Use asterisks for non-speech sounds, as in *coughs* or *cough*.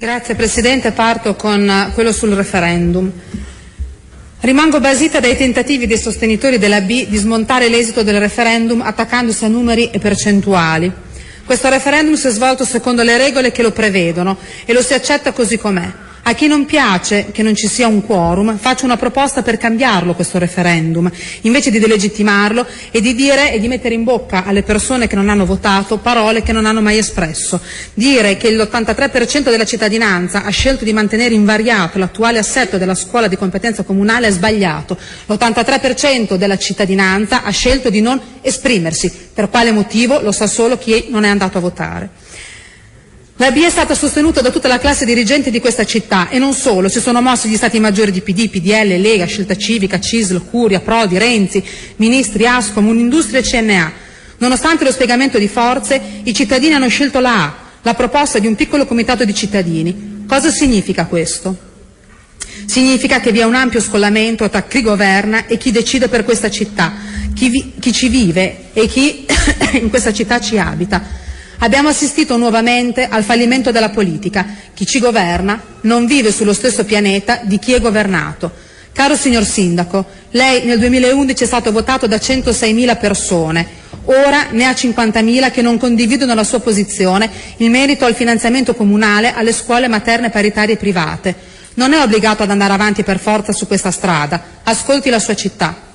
Grazie Presidente, parto con quello sul referendum. Rimango basita dai tentativi dei sostenitori della B di smontare l'esito del referendum attaccandosi a numeri e percentuali. Questo referendum si è svolto secondo le regole che lo prevedono e lo si accetta così com'è. A chi non piace che non ci sia un quorum, faccio una proposta per cambiarlo questo referendum, invece di delegittimarlo e di dire e di mettere in bocca alle persone che non hanno votato parole che non hanno mai espresso. Dire che l'83% della cittadinanza ha scelto di mantenere invariato l'attuale assetto della scuola di competenza comunale è sbagliato. L'83% della cittadinanza ha scelto di non esprimersi. Per quale motivo lo sa solo chi non è andato a votare. La B è stata sostenuta da tutta la classe dirigente di questa città e non solo, si sono mossi gli stati maggiori di PD, PDL, Lega, Scelta Civica, CISL, Curia, Prodi, Renzi, ministri, Ascom, Un'Industria e CNA. Nonostante lo spiegamento di forze, i cittadini hanno scelto la A, la proposta di un piccolo comitato di cittadini. Cosa significa questo? Significa che vi è un ampio scollamento tra chi governa e chi decide per questa città, chi, vi, chi ci vive e chi *coughs* in questa città ci abita. Abbiamo assistito nuovamente al fallimento della politica. Chi ci governa non vive sullo stesso pianeta di chi è governato. Caro signor Sindaco, lei nel 2011 è stato votato da 106.000 persone, ora ne ha 50.000 che non condividono la sua posizione in merito al finanziamento comunale alle scuole materne paritarie private. Non è obbligato ad andare avanti per forza su questa strada, ascolti la sua città.